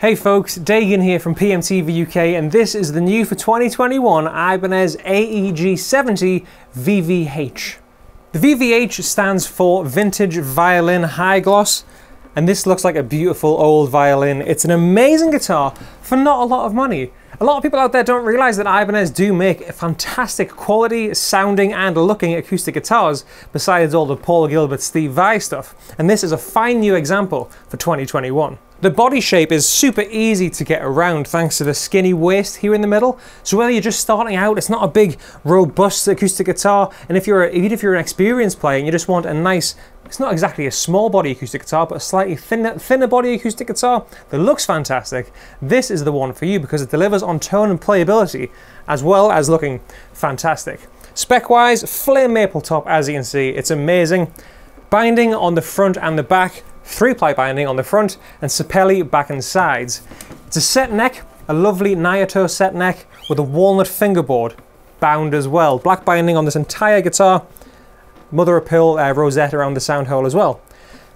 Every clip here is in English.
Hey folks, Dagan here from PMTV UK and this is the new for 2021 Ibanez AEG70 VVH. The VVH stands for Vintage Violin High Gloss and this looks like a beautiful old violin. It's an amazing guitar for not a lot of money. A lot of people out there don't realize that Ibanez do make fantastic quality sounding and looking acoustic guitars besides all the Paul Gilbert, Steve Vai stuff. And this is a fine new example for 2021. The body shape is super easy to get around thanks to the skinny waist here in the middle. So whether you're just starting out, it's not a big robust acoustic guitar. And if you're, even if you're an experienced player and you just want a nice, it's not exactly a small body acoustic guitar, but a slightly thinner, thinner body acoustic guitar that looks fantastic, this is the one for you because it delivers on tone and playability as well as looking fantastic. Spec-wise, flame maple top as you can see, it's amazing. Binding on the front and the back, three ply binding on the front, and Sapele back and sides. It's a set neck, a lovely Nyatoh set neck with a walnut fingerboard bound as well. Black binding on this entire guitar, mother of pearl uh, rosette around the sound hole as well.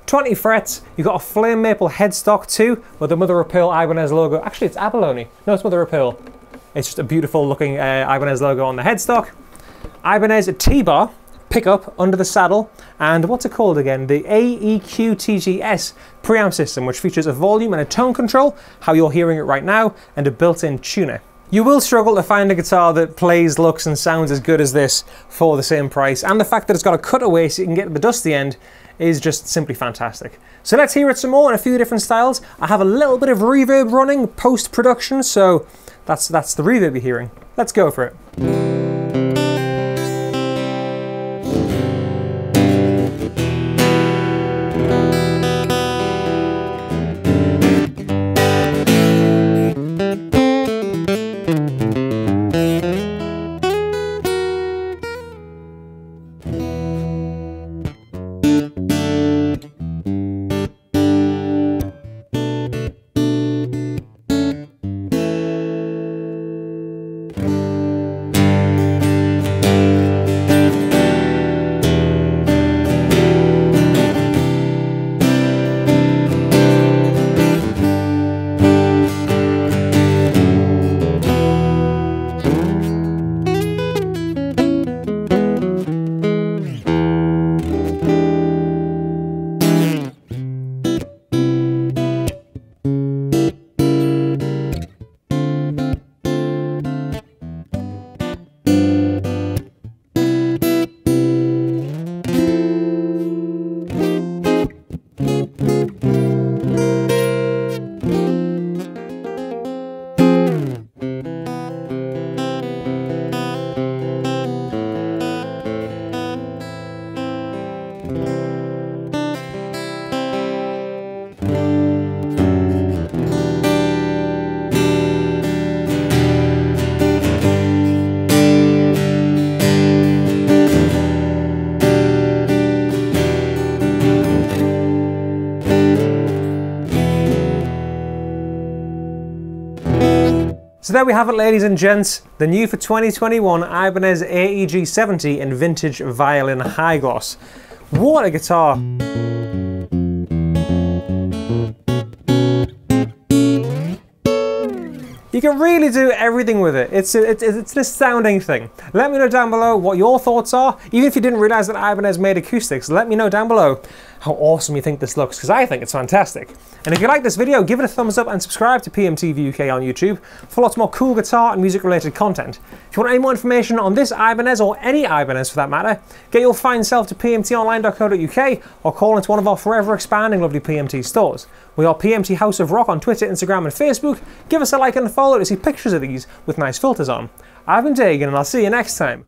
20 frets, you've got a flame maple headstock too, with the mother of pearl Ibanez logo. Actually, it's abalone. No, it's mother of pearl. It's just a beautiful looking uh, Ibanez logo on the headstock. Ibanez T-bar, pickup under the saddle, and what's it called again? The AEQ TGS preamp system, which features a volume and a tone control, how you're hearing it right now, and a built-in tuner. You will struggle to find a guitar that plays, looks, and sounds as good as this for the same price, and the fact that it's got a cutaway so you can get to the dusty end is just simply fantastic. So let's hear it some more in a few different styles. I have a little bit of reverb running post-production, so that's, that's the reverb you're hearing. Let's go for it. So there we have it ladies and gents, the new for 2021 Ibanez AEG 70 in vintage violin high gloss. What a guitar! You can really do everything with it. It's, a, it's, it's an astounding thing. Let me know down below what your thoughts are. Even if you didn't realize that Ibanez made acoustics, let me know down below how awesome you think this looks, because I think it's fantastic. And if you like this video, give it a thumbs up and subscribe to PMTV UK on YouTube for lots more cool guitar and music related content. If you want any more information on this Ibanez or any Ibanez for that matter, get your fine self to pmtonline.co.uk or call into one of our forever expanding lovely PMT stores. We are PMT House of Rock on Twitter, Instagram and Facebook. Give us a like and a follow to see pictures of these with nice filters on. I've been Dagan and I'll see you next time.